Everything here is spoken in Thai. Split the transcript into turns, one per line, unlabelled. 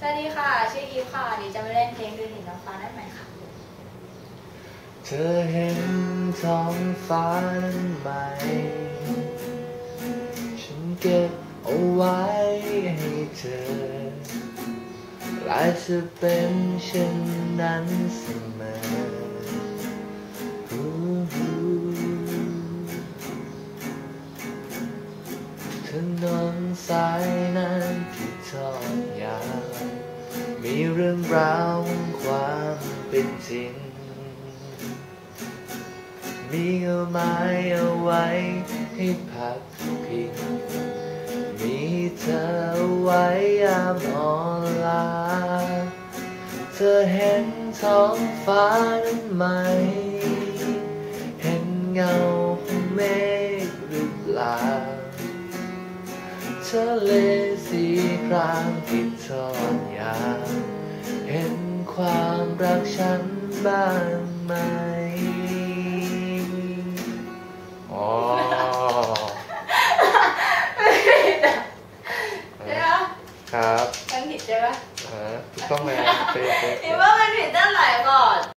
สวัสดีค่ะ ชื่ออีฟค่ะเดียวจะมาเล่นเพลงดูหินน้ำฟ้าได้ไหมคะ
เธอเห็นท้องฟ้านั้นไหม ฉันเก็บเอาไว้ให้เธอและจะเป็นเช่นนั้นเสมอถนนสายนั้นที่ทอดยาว มีเรื่องราวความเป็นจริง มีเอาไม้เอาไว้ให้พักพิง มีเธอไว้ยามอ่อนล้าเธอเห็นท้องฟ้านั้นไหม เห็นเงาของเมฆหรือเปล่า ทะเลสีครามที่ทอดยาวเห็นความรักฉันบ้างไหมอ๋อ
ใช่ปะ
ครับ
มันผิดใช่ปะ
ฮะถูกต้องไหมเป๊ะๆ
อีว่ามันผิดตั้งหลายก่อน